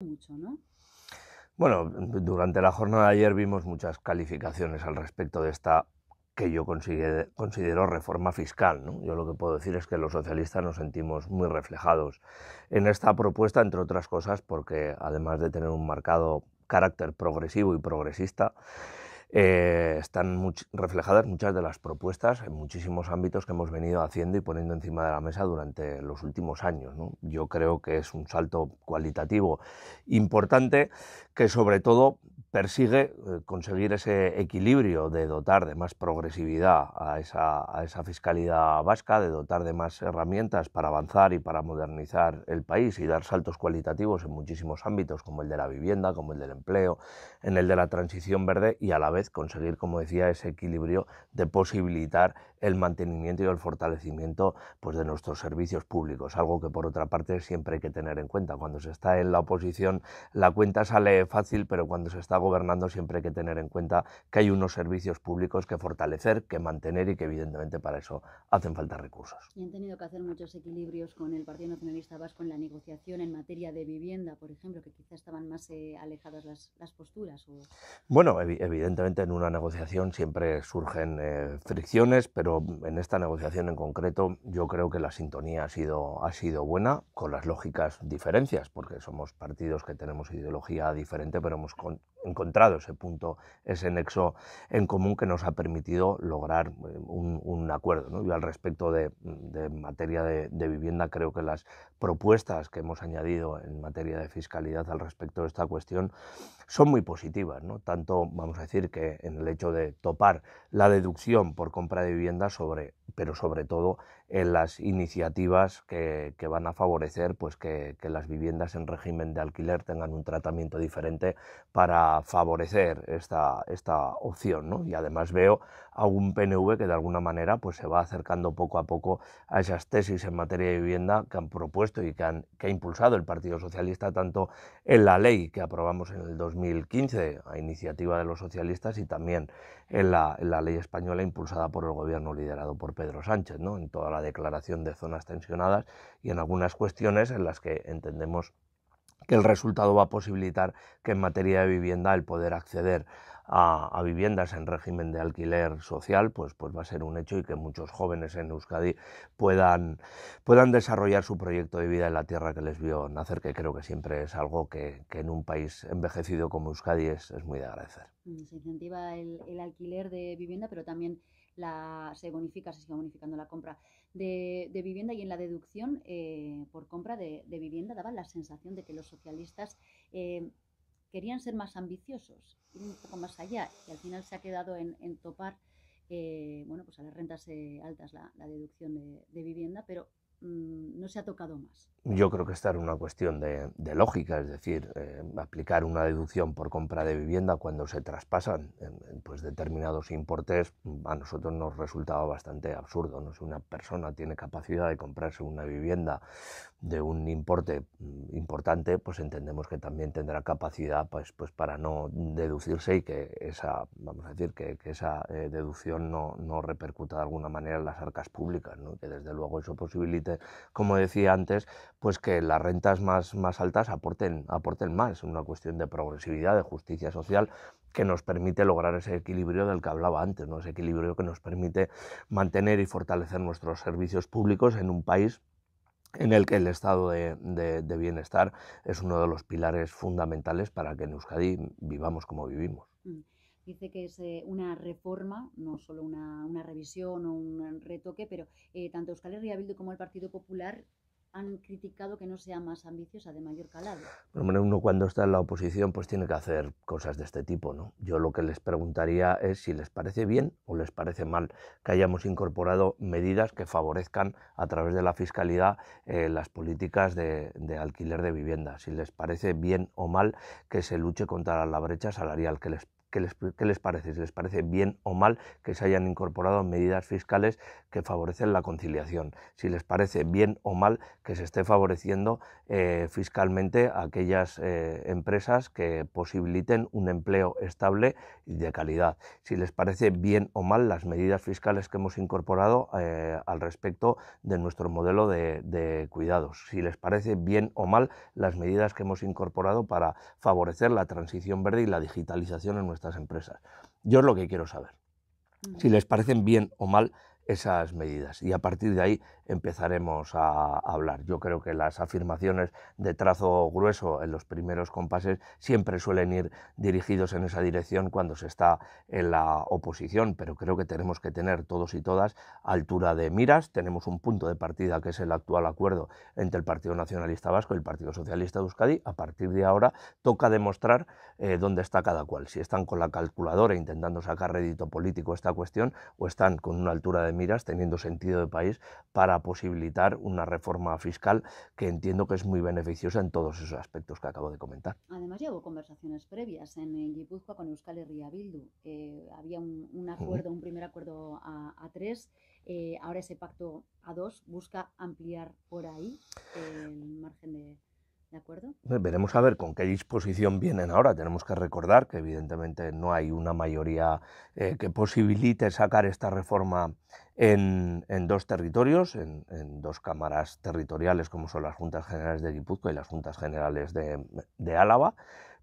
mucho, ¿no? Bueno, durante la jornada de ayer vimos muchas calificaciones al respecto de esta que yo considero reforma fiscal. Yo lo que puedo decir es que los socialistas nos sentimos muy reflejados en esta propuesta, entre otras cosas, porque además de tener un marcado carácter progresivo y progresista, eh, están reflejadas muchas de las propuestas en muchísimos ámbitos que hemos venido haciendo y poniendo encima de la mesa durante los últimos años. Yo creo que es un salto cualitativo importante que sobre todo persigue eh, conseguir ese equilibrio de dotar de más progresividad a esa, a esa, fiscalidad vasca, de dotar de más herramientas para avanzar y para modernizar el país y dar saltos cualitativos en muchísimos ámbitos, como el de la vivienda, como el del empleo, en el de la transición verde y a la vez conseguir, como decía, ese equilibrio de posibilitar el mantenimiento y el fortalecimiento pues, de nuestros servicios públicos, algo que por otra parte siempre hay que tener en cuenta. Cuando se está en la oposición la cuenta sale fácil, pero cuando se está gobernando siempre hay que tener en cuenta que hay unos servicios públicos que fortalecer, que mantener y que evidentemente para eso hacen falta recursos. Y han tenido que hacer muchos equilibrios con el Partido Nacionalista Vasco en la negociación en materia de vivienda, por ejemplo, que quizás estaban más eh, alejadas las, las posturas. Bueno, evidentemente en una negociación siempre surgen eh, fricciones, pero en esta negociación en concreto yo creo que la sintonía ha sido, ha sido buena, con las lógicas diferencias, porque somos partidos que tenemos ideología diferente, pero hemos encontrado ese punto, ese nexo en común que nos ha permitido lograr eh, un, acuerdo. ¿no? Yo al respecto de, materia de, de, vivienda creo que las propuestas que hemos añadido en materia de fiscalidad al respecto de esta cuestión son muy positivas. ¿no? Tanto, vamos a decir, que en el hecho de topar la deducción por compra de vivienda sobre, pero sobre todo en las iniciativas que, van a favorecer pues, que, las viviendas en régimen de alquiler tengan un tratamiento diferente para favorecer esta, esta opción. Y además veo a un PNV que de alguna manera pues, se va acercando poco a poco a esas tesis en materia de vivienda que han propuesto y que, han, que ha impulsado el Partido Socialista tanto en la ley que aprobamos en el 2015 a iniciativa de los socialistas y también en la, en la ley española impulsada por el gobierno liderado por Pedro Sánchez, ¿no? en toda la declaración de zonas tensionadas y en algunas cuestiones en las que entendemos que el resultado va a posibilitar que en materia de vivienda el poder acceder a, viviendas en régimen de alquiler social, pues, pues va a ser un hecho y que muchos jóvenes en Euskadi puedan, puedan desarrollar su proyecto de vida en la tierra que les vio nacer, que creo que siempre es algo que, que en un país envejecido como Euskadi es, es muy de agradecer. Mm, se incentiva el, alquiler de vivienda, pero también la, se bonifica, se sigue bonificando la compra de, vivienda y en la deducción eh, por compra de, de, vivienda daba la sensación de que los socialistas eh, querían ser más ambiciosos, ir un poco más allá y al final se ha quedado en, topar eh, bueno, pues a las rentas eh, altas la, deducción de, de, vivienda, pero no se ha tocado más. Yo creo que esta era una cuestión de, lógica, es decir, eh, aplicar una deducción por compra de vivienda cuando se traspasan pues determinados importes a nosotros nos resultaba bastante absurdo. ¿no? Si una persona tiene capacidad de comprarse una vivienda de un importe mm, importante, pues entendemos que también tendrá capacidad pues, pues para no deducirse y que esa, vamos a decir, que, esa eh, deducción no, no, repercuta de alguna manera en las arcas públicas, ¿no? que desde luego eso como decía antes, pues que las rentas más, más altas aporten, aporten más, una cuestión de progresividad, de justicia social, que nos permite lograr ese equilibrio del que hablaba antes, ¿no? ese equilibrio que nos permite mantener y fortalecer nuestros servicios públicos en un país en el que el estado de, bienestar es uno de los pilares fundamentales para que en Euskadi vivamos como vivimos. Mm. Dice que es eh, una reforma, no solo una, revisión o un retoque, pero eh, tanto Euskal Herria Bildu como el Partido Popular han criticado que no sea más ambiciosa, de mayor calado. Bueno, uno cuando está en la oposición pues tiene que hacer cosas de este tipo, ¿no? Yo lo que les preguntaría es si les parece bien o les parece mal que hayamos incorporado medidas que favorezcan a través de la fiscalidad eh, las políticas de, alquiler de vivienda, si les parece bien o mal que se luche contra la brecha salarial, que les ¿qué les, ¿qué les, parece? Si les parece bien o mal que se hayan incorporado medidas fiscales que favorecen la conciliación, si les parece bien o mal que se esté favoreciendo eh, fiscalmente a aquellas eh, empresas que posibiliten un empleo estable y de calidad, si les parece bien o mal las medidas fiscales que hemos incorporado eh, al respecto de nuestro modelo de, cuidados, si les parece bien o mal las medidas que hemos incorporado para favorecer la transición verde y la digitalización en nuestras empresas. Yo es lo que quiero saber. Si les parecen bien o mal esas medidas y a partir de ahí empezaremos a hablar. Yo creo que las afirmaciones de trazo grueso en los primeros compases siempre suelen ir dirigidos en esa dirección cuando se está en la oposición, pero creo que tenemos que tener todos y todas altura de miras. Tenemos un punto de partida que es el actual acuerdo entre el Partido Nacionalista Vasco y el Partido Socialista de Euskadi. A partir de ahora toca demostrar eh, dónde está cada cual, si están con la calculadora intentando sacar rédito político esta cuestión o están con una altura de miras teniendo sentido de país para posibilitar una reforma fiscal que entiendo que es muy beneficiosa en todos esos aspectos que acabo de comentar. Además, ya hubo conversaciones previas en, Guipúzcoa con Euskal Herria Bildu. Eh, había un, un acuerdo, uh -huh. un primer acuerdo a, a tres. Eh, ahora ese pacto a dos busca ampliar por ahí el margen de, Veremos a ver con qué disposición vienen ahora. Tenemos que recordar que evidentemente no hay una mayoría eh, que posibilite sacar esta reforma en, en dos territorios, en, dos cámaras territoriales como son las Juntas Generales de Guipúzcoa y las Juntas Generales de Álava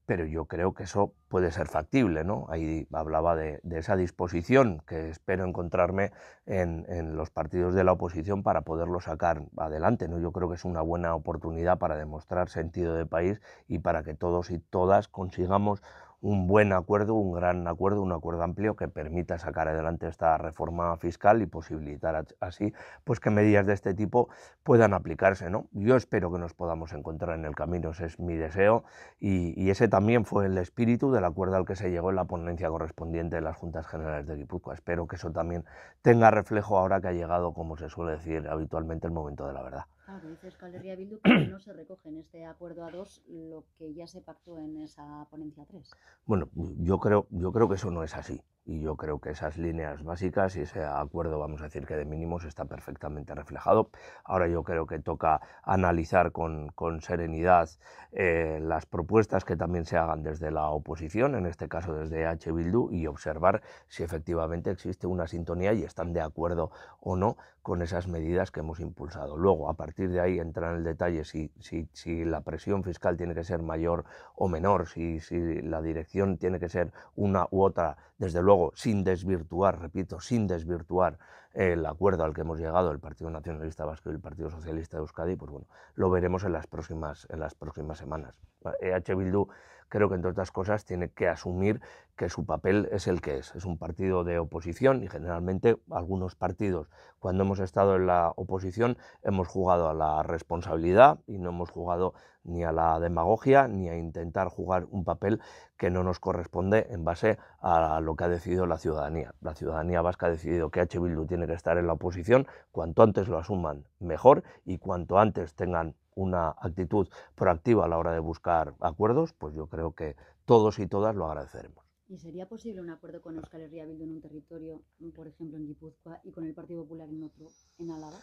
pero yo creo que eso puede ser factible, ¿no? Ahí hablaba de, esa disposición que espero encontrarme en, en, los partidos de la oposición para poderlo sacar adelante, ¿no? Yo creo que es una buena oportunidad para demostrar sentido de país y para que todos y todas consigamos un buen acuerdo, un gran acuerdo, un acuerdo amplio que permita sacar adelante esta reforma fiscal y posibilitar así pues que medidas de este tipo puedan aplicarse. ¿no? Yo espero que nos podamos encontrar en el camino, ese es mi deseo y, y, ese también fue el espíritu del acuerdo al que se llegó en la ponencia correspondiente de las Juntas Generales de Guipúzcoa. Espero que eso también tenga reflejo ahora que ha llegado, como se suele decir habitualmente, el momento de la verdad. Claro, dice Euskal Bildu que no se recoge en este acuerdo a dos lo que ya se pactó en esa ponencia 3. Bueno, yo creo, yo creo que eso no es así. Y yo creo que esas líneas básicas y ese acuerdo, vamos a decir que de mínimos, está perfectamente reflejado. Ahora yo creo que toca analizar con, con serenidad eh, las propuestas que también se hagan desde la oposición, en este caso desde H. Bildu, y observar si efectivamente existe una sintonía y están de acuerdo o no con esas medidas que hemos impulsado. Luego, a partir de ahí, entrar en el detalle si, si, si la presión fiscal tiene que ser mayor o menor, si, si la dirección tiene que ser una u otra, desde luego, sin desvirtuar, repito, sin desvirtuar el acuerdo al que hemos llegado el Partido Nacionalista Vasco y el Partido Socialista de Euskadi, pues bueno, lo veremos en las próximas, en las próximas semanas. EH Bildu creo que entre otras cosas tiene que asumir que su papel es el que es. Es un partido de oposición y generalmente algunos partidos cuando hemos estado en la oposición hemos jugado a la responsabilidad y no hemos jugado ni a la demagogia ni a intentar jugar un papel que no nos corresponde en base a lo que ha decidido la ciudadanía. La ciudadanía vasca ha decidido que H. Bildu tiene que estar en la oposición, cuanto antes lo asuman mejor y cuanto antes tengan una actitud proactiva a la hora de buscar acuerdos, pues yo creo que todos y todas lo agradeceremos. ¿Y sería posible un acuerdo con Euskal Herria Bildu en un territorio, por ejemplo en Guipúzcoa, y con el Partido Popular en otro, en Álava?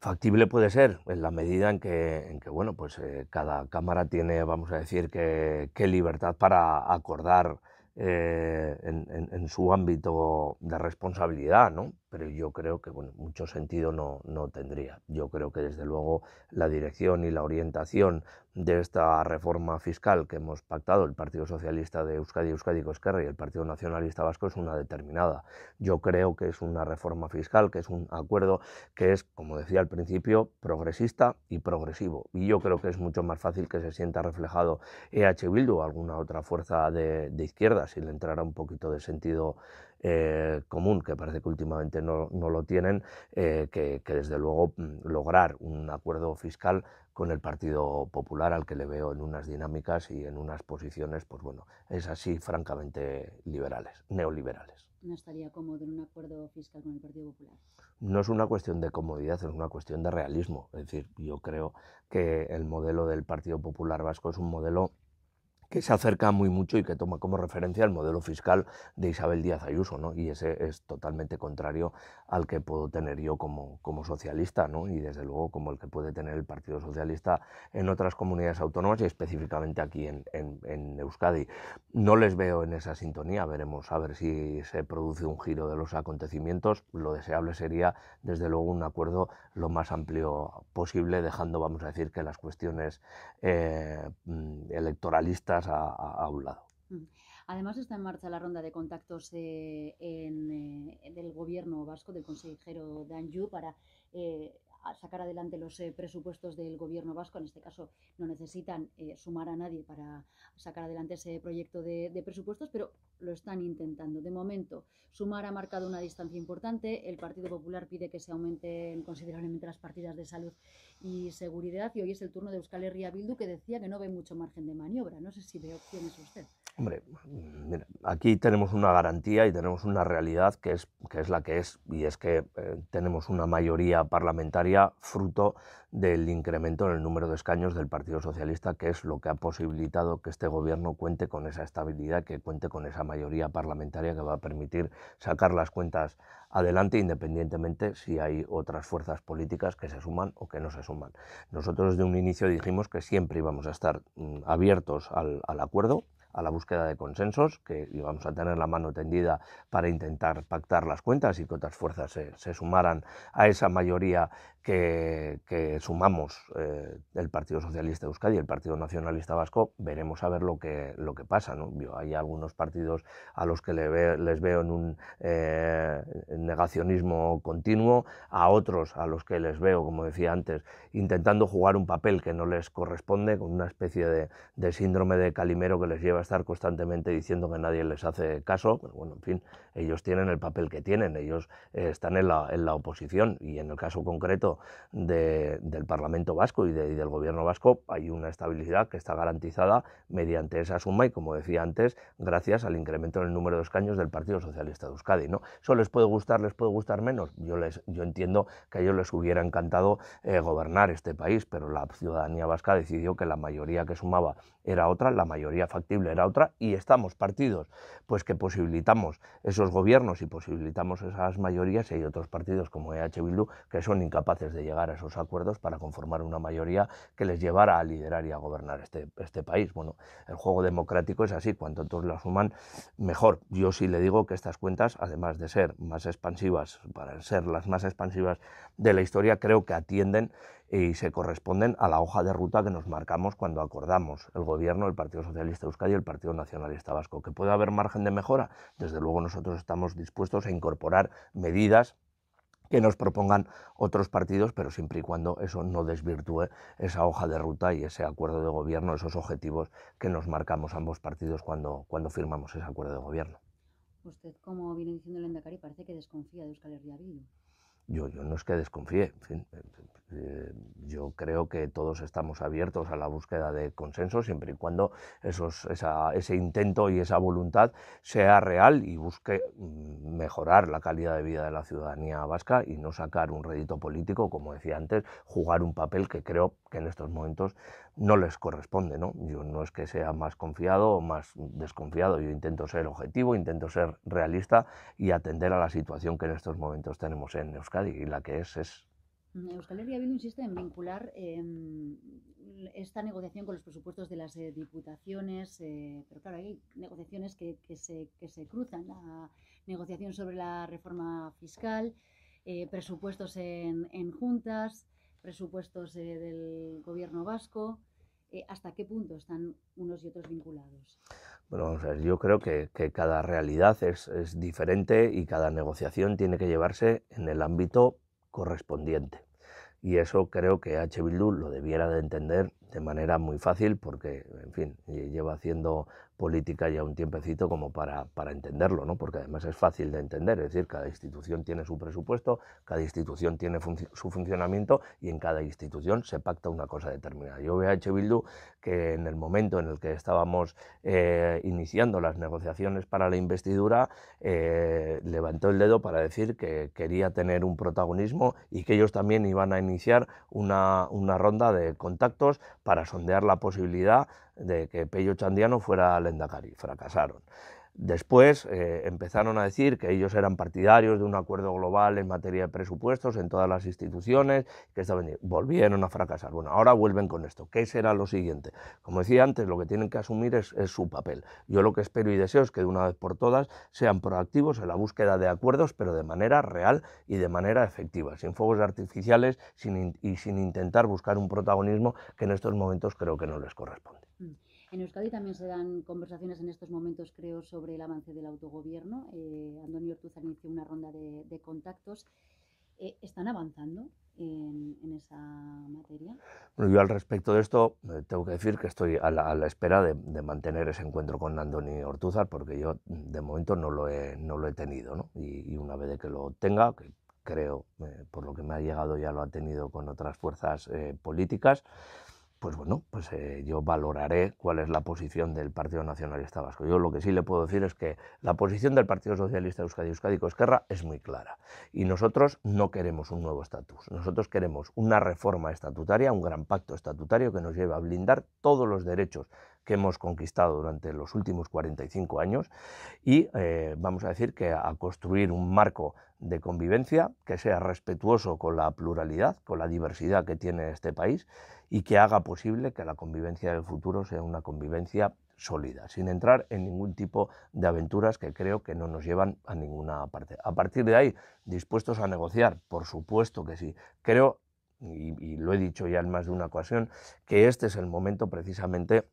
Factible puede ser, en la medida en que, en que bueno, pues eh, cada Cámara tiene, vamos a decir, que, que libertad para acordar eh, en, en, en, su ámbito de responsabilidad, ¿no? Pero yo creo que bueno, mucho sentido no, no tendría. Yo creo que desde luego la dirección y la orientación de esta reforma fiscal que hemos pactado el Partido Socialista de Euskadi, Euskadi Esquerra y el Partido Nacionalista Vasco es una determinada. Yo creo que es una reforma fiscal, que es un acuerdo que es, como decía al principio, progresista y progresivo. Y yo creo que es mucho más fácil que se sienta reflejado EH Bildu o alguna otra fuerza de, de izquierda si le entrara un poquito de sentido eh, común, que parece que últimamente no, no lo tienen, eh, que, que, desde luego mm, lograr un acuerdo fiscal con el Partido Popular, al que le veo en unas dinámicas y en unas posiciones, pues bueno, es así francamente liberales, neoliberales. ¿No estaría cómodo en un acuerdo fiscal con el Partido Popular? No es una cuestión de comodidad, es una cuestión de realismo. Es decir, yo creo que el modelo del Partido Popular Vasco es un modelo que se acerca muy mucho y que toma como referencia el modelo fiscal de Isabel Díaz Ayuso, ¿no? y ese es totalmente contrario al que puedo tener yo como, como socialista, ¿no? y desde luego como el que puede tener el Partido Socialista en otras comunidades autónomas y específicamente aquí en, en, Euskadi. No les veo en esa sintonía, veremos a ver si se produce un giro de los acontecimientos. Lo deseable sería, desde luego, un acuerdo lo más amplio posible, dejando, vamos a decir, que las cuestiones eh, mm, a, un lado. Mm. Además está en marcha la ronda de contactos eh, eh, del gobierno vasco, del consejero Danju, para eh, sacar adelante los presupuestos del gobierno vasco. En este caso no necesitan sumar a nadie para sacar adelante ese proyecto de, de, presupuestos, pero lo están intentando. De momento, Sumar ha marcado una distancia importante. El Partido Popular pide que se aumenten considerablemente las partidas de salud y seguridad. Y hoy es el turno de Euskal Herria Bildu, que decía que no ve mucho margen de maniobra. No sé si ve opciones usted. Hombre, aquí tenemos una garantía y tenemos una realidad que es, que es la que es, y es que eh, tenemos una mayoría parlamentaria fruto del incremento en el número de escaños del Partido Socialista, que es lo que ha posibilitado que este gobierno cuente con esa estabilidad, que cuente con esa mayoría parlamentaria que va a permitir sacar las cuentas adelante, independientemente si hay otras fuerzas políticas que se suman o que no se suman. Nosotros desde un inicio dijimos que siempre íbamos a estar mm, abiertos al acuerdo, a la búsqueda de consensos, que íbamos a tener la mano tendida para intentar pactar las cuentas y que otras fuerzas se, sumaran a esa mayoría que, sumamos eh, el Partido Socialista de Euskadi y el Partido Nacionalista Vasco, veremos a ver lo que, lo que pasa. ¿no? hay algunos partidos a los que les veo en un eh, negacionismo continuo, a otros a los que les veo, como decía antes, intentando jugar un papel que no les corresponde, con una especie de, de síndrome de Calimero que les lleva a estar constantemente diciendo que nadie les hace caso. bueno, en fin, ellos tienen el papel que tienen, ellos eh, están en la, en la, oposición y en el caso concreto del Parlamento vasco y, del gobierno vasco hay una estabilidad que está garantizada mediante esa suma y, como decía antes, gracias al incremento en el número de escaños del Partido Socialista de Euskadi. ¿no? ¿Eso les puede gustar, les puede gustar menos? Yo, les, yo entiendo que a ellos les hubiera encantado eh, gobernar este país, pero la ciudadanía vasca decidió que la mayoría que sumaba era otra, la mayoría factible era otra y estamos partidos pues que posibilitamos esos gobiernos y posibilitamos esas mayorías y hay otros partidos como EH Bildu que son incapaces de llegar a esos acuerdos para conformar una mayoría que les llevara a liderar y a gobernar este, este país. Bueno, el juego democrático es así, cuanto todos lo asuman, mejor. Yo sí le digo que estas cuentas, además de ser más expansivas, para ser las más expansivas de la historia, creo que atienden y se corresponden a la hoja de ruta que nos marcamos cuando acordamos el gobierno, el Partido Socialista Euskadi y el Partido Nacionalista Vasco. ¿Que puede haber margen de mejora? Desde luego nosotros estamos dispuestos a incorporar medidas que nos propongan otros partidos, pero siempre y cuando eso no desvirtúe esa hoja de ruta y ese acuerdo de gobierno, esos objetivos que nos marcamos ambos partidos cuando, cuando firmamos ese acuerdo de gobierno. Usted, como viene diciendo el Endacari, parece que desconfía de Euskal Herria Bildu. Yo, yo no es que desconfíe, eh, yo creo que todos estamos abiertos a la búsqueda de consenso siempre y cuando esos, ese intento y esa voluntad sea real y busque mm, mejorar la calidad de vida de la ciudadanía vasca y no sacar un rédito político, como decía antes, jugar un papel que creo que en estos momentos no les corresponde. ¿no? Yo no es que sea más confiado o más desconfiado, yo intento ser objetivo, intento ser realista y atender a la situación que en estos momentos tenemos en Euskadi y la que es es Euskal Herria Bildu insiste en vincular em, esta negociación con los presupuestos de las eh, diputaciones, eh, pero claro, hay negociaciones que, se, cruzan. La negociación sobre la reforma fiscal, eh, presupuestos en, juntas, presupuestos del gobierno vasco. ¿Hasta qué punto están unos y otros vinculados? Bueno, yo creo que, cada realidad es, es diferente y cada negociación tiene que llevarse en el ámbito correspondiente. Y eso creo que H. Bildu lo debiera de entender de manera muy fácil porque, en fin, lleva haciendo política ya un tiempecito como para, para entenderlo, ¿no? porque además es fácil de entender, es decir, cada institución tiene su presupuesto, cada institución tiene su funcionamiento y en cada institución se pacta una cosa determinada. Yo veo a H. Bildu que en el momento en el que estábamos eh, iniciando las negociaciones para la investidura, eh, levantó el dedo para decir que quería tener un protagonismo y que ellos también iban a iniciar una, una ronda de contactos para sondear la posibilidad de que Pello Chandiano fuera Lendakari, fracasaron. Después eh, empezaron a decir que ellos eran partidarios de un acuerdo global en materia de presupuestos en todas las instituciones, que estaban, volvieron a fracasar. Bueno, ahora vuelven con esto. ¿Qué será lo siguiente? Como decía antes, lo que tienen que asumir es, su papel. Yo lo que espero y deseo es que de una vez por todas sean proactivos en la búsqueda de acuerdos, pero de manera real y de manera efectiva, sin fuegos artificiales y sin intentar buscar un protagonismo que en estos momentos creo que no les corresponde. Mm. En Euskadi también se dan conversaciones en estos momentos, creo, sobre el avance del autogobierno. Eh, Antonio Ortuzar inició una ronda de, contactos. Eh, ¿Están avanzando en, esa materia? Bueno, yo al respecto de esto eh, tengo que decir que estoy a la, espera de, mantener ese encuentro con Andoni Ortuzar porque yo de momento no lo he, no lo he tenido. ¿no? Y, una vez de que lo tenga, que creo, por lo que me ha llegado ya lo ha tenido con otras fuerzas políticas, pues bueno, pues eh, yo valoraré cuál es la posición del Partido Nacionalista Vasco. Yo lo que sí le puedo decir es que la posición del Partido Socialista de Euskadi, Euskadi Esquerra es muy clara y nosotros no queremos un nuevo estatus, nosotros queremos una reforma estatutaria, un gran pacto estatutario que nos lleve a blindar todos los derechos que hemos conquistado durante los últimos 45 años y eh, vamos a decir que a construir un marco de convivencia que sea respetuoso con la pluralidad, con la diversidad que tiene este país y que haga posible que la convivencia del futuro sea una convivencia sólida, sin entrar en ningún tipo de aventuras que creo que no nos llevan a ninguna parte. A partir de ahí, dispuestos a negociar, por supuesto que sí. Creo, y, lo he dicho ya en más de una ocasión, que este es el momento precisamente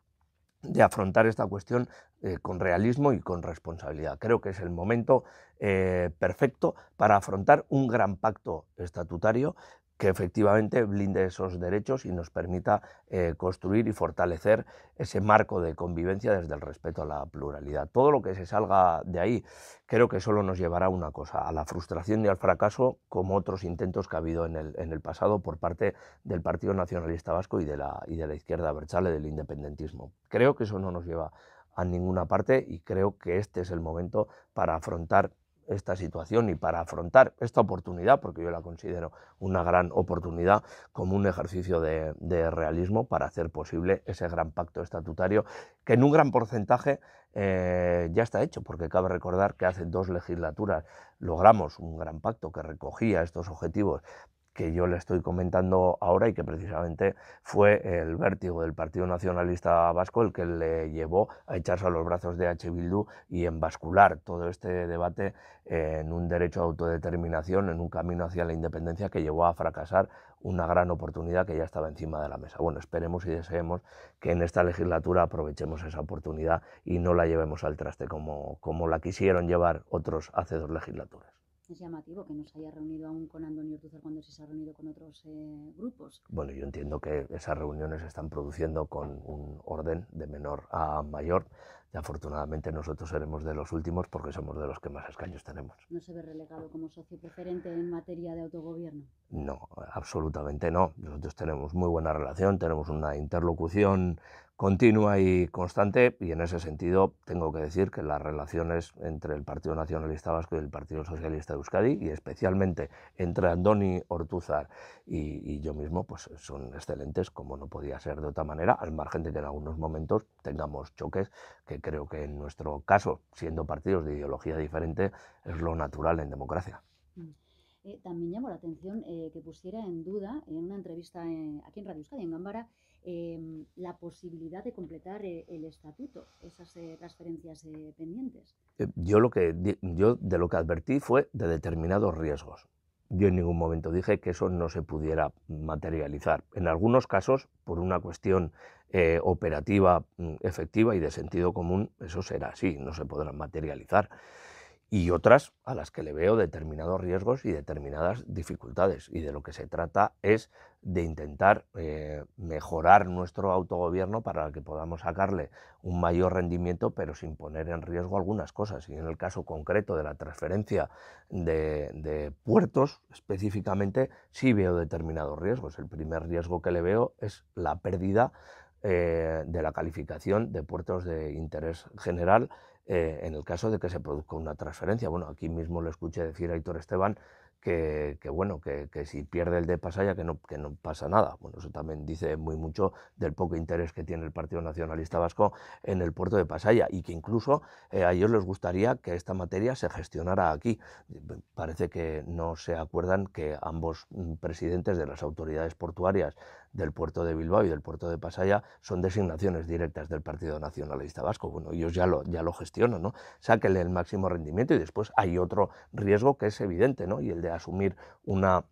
de afrontar esta cuestión eh, con realismo y con responsabilidad. Creo que es el momento eh, perfecto para afrontar un gran pacto estatutario que efectivamente blinde esos derechos y nos permita eh, construir y fortalecer ese marco de convivencia desde el respeto a la pluralidad. Todo lo que se salga de ahí creo que solo nos llevará a una cosa, a la frustración y al fracaso, como otros intentos que ha habido en el, en el pasado por parte del Partido Nacionalista Vasco y de la, y de la izquierda berchale del independentismo. Creo que eso no nos lleva a ninguna parte y creo que este es el momento para afrontar esta situación y para afrontar esta oportunidad, porque yo la considero una gran oportunidad como un ejercicio de, realismo para hacer posible ese gran pacto estatutario que en un gran porcentaje eh, ya está hecho, porque cabe recordar que hace dos legislaturas logramos un gran pacto que recogía estos objetivos que yo le estoy comentando ahora y que precisamente fue el vértigo del Partido Nacionalista Vasco el que le llevó a echarse a los brazos de H. Bildu y en bascular todo este debate en un derecho a autodeterminación, en un camino hacia la independencia que llevó a fracasar una gran oportunidad que ya estaba encima de la mesa. Bueno, esperemos y deseemos que en esta legislatura aprovechemos esa oportunidad y no la llevemos al traste como, como la quisieron llevar otros hace dos legislaturas es llamativo que no se haya reunido aún con Antonio Ortuzar cuando se ha reunido con otros eh, grupos. Bueno, yo entiendo que esas reuniones se están produciendo con un orden de menor a mayor. Y afortunadamente nosotros seremos de los últimos porque somos de los que más escaños tenemos. ¿No se ve relegado como socio preferente en materia de autogobierno? No, absolutamente no. Nosotros tenemos muy buena relación, tenemos una interlocución continua y constante y en ese sentido tengo que decir que las relaciones entre el Partido Nacionalista Vasco y el Partido Socialista de Euskadi y especialmente entre Andoni Ortúzar y, yo mismo pues son excelentes como no podía ser de otra manera al margen de que en algunos momentos tengamos choques que creo que en nuestro caso siendo partidos de ideología diferente es lo natural en democracia. Mm. Eh, también llamó la atención eh, que pusiera en duda en una entrevista eh, aquí en Radio Euskadi, en Gambara, Em, la posibilidad de completar eh, el estatuto, esas eh, transferencias eh, pendientes. Yo, lo que, yo de lo que advertí fue de determinados riesgos. Yo en ningún momento dije que eso no se pudiera materializar. En algunos casos, por una cuestión operativa mm, efectiva y de sentido común, eso será así, no se podrá materializar y otras a las que le veo determinados riesgos y determinadas dificultades. Y de lo que se trata es de intentar eh, mejorar nuestro autogobierno para que podamos sacarle un mayor rendimiento, pero sin poner en riesgo algunas cosas. Y en el caso concreto de la transferencia de, puertos, específicamente, sí veo determinados riesgos. El primer riesgo que le veo es la pérdida eh, de la calificación de puertos de interés general eh, en el caso de que se produzca una transferencia. Bueno, aquí mismo le escuché decir a Héctor Esteban que, bueno, que, si pierde el de Pasaya, que no, que no pasa nada. Bueno, eso también dice muy mucho del poco interés que tiene el Partido Nacionalista Vasco en el puerto de Pasaya y que incluso eh, a ellos les gustaría que esta materia se gestionara aquí. Parece que no se acuerdan que ambos mm, presidentes de las autoridades portuarias del puerto de Bilbao y del puerto de Pasaya son designaciones directas del Partido Nacionalista Vasco. Bueno, ellos ya lo, ya lo gestionan, ¿no? Sáquenle el máximo rendimiento y después hay otro riesgo que es evidente, ¿no? Y el de asumir una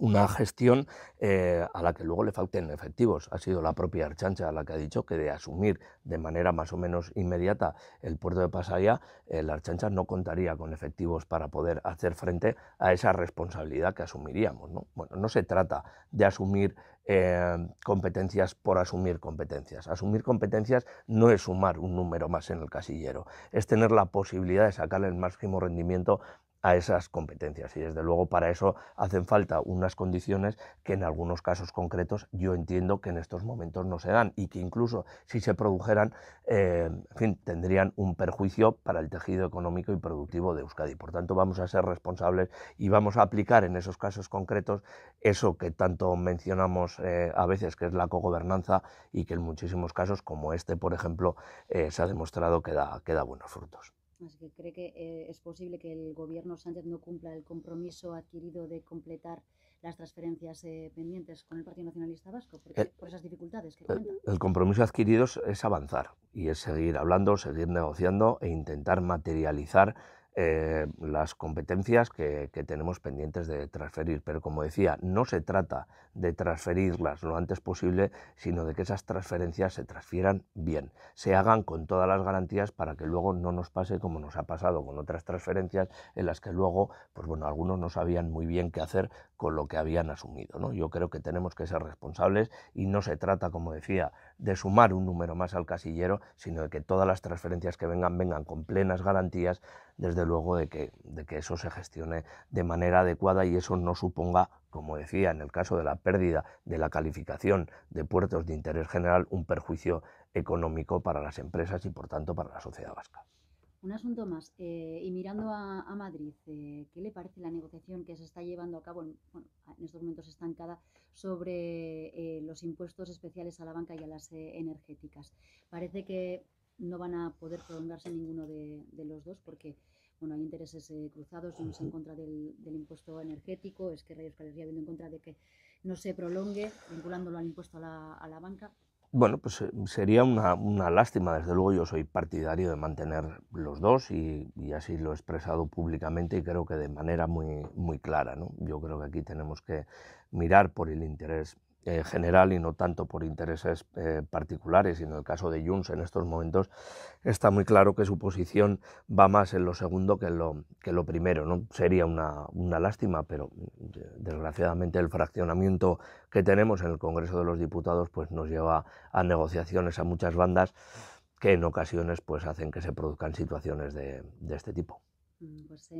una gestión eh, a la que luego le falten efectivos. Ha sido la propia Archancha la que ha dicho que de asumir de manera más o menos inmediata el puerto de Pasaya, eh, la Archancha no contaría con efectivos para poder hacer frente a esa responsabilidad que asumiríamos. ¿no? Bueno, no se trata de asumir eh, competencias por asumir competencias. Asumir competencias no es sumar un número más en el casillero, es tener la posibilidad de sacarle el máximo rendimiento a esas competencias y desde luego para eso hacen falta unas condiciones que en algunos casos concretos yo entiendo que en estos momentos no se dan y que incluso si se produjeran eh, fin, tendrían un perjuicio para el tejido económico y productivo de Euskadi. Por tanto vamos a ser responsables y vamos a aplicar en esos casos concretos eso que tanto mencionamos eh, a veces que es la cogobernanza y que en muchísimos casos como este por ejemplo eh, se ha demostrado que da buenos frutos. Así que cree que eh, es posible que el gobierno Sánchez no cumpla el compromiso adquirido de completar las transferencias eh, pendientes con el Partido Nacionalista Vasco, por esas dificultades que el, el, compromiso adquirido es avanzar y es seguir hablando, seguir negociando e intentar materializar eh, las competencias que, tenemos pendientes de transferir. Pero como decía, no se trata de transferirlas lo antes posible, sino de que esas transferencias se transfieran bien, se hagan con todas las garantías para que luego no nos pase como nos ha pasado con otras transferencias en las que luego, pues bueno, algunos no sabían muy bien qué hacer con lo que habían asumido. ¿no? Yo creo que tenemos que ser responsables y no se trata, como decía, de sumar un número más al casillero, sino de que todas las transferencias que vengan vengan con plenas garantías desde luego de que, de que eso se gestione de manera adecuada y eso no suponga, como decía, en el caso de la pérdida de la calificación de puertos de interés general, un perjuicio económico para las empresas y por tanto para la sociedad vasca. Un asunto más, eh, y mirando a, Madrid, eh, ¿qué le parece la negociación que se está llevando a cabo, en, bueno, en estos momentos estancada, sobre eh, los impuestos especiales a la banca y a las energéticas? Parece que no van a poder prolongarse ninguno de, los dos porque bueno, hay intereses eh, cruzados, unos en contra del, impuesto energético, es que Reyes Escalería viendo en contra de que no se prolongue, vinculándolo al impuesto a la banca. Bueno, pues eh, sería una, una, lástima, desde luego yo soy partidario de mantener los dos y, y, así lo he expresado públicamente y creo que de manera muy, muy clara. ¿no? Yo creo que aquí tenemos que mirar por el interés general y no tanto por intereses eh, particulares. Y en el caso de Junts en estos momentos está muy claro que su posición va más en lo segundo que en lo, que lo primero. ¿no? Sería una, una lástima, pero desgraciadamente el fraccionamiento que tenemos en el Congreso de los Diputados pues, nos lleva a negociaciones a muchas bandas que en ocasiones pues, hacen que se produzcan situaciones de, este tipo. Mm, pues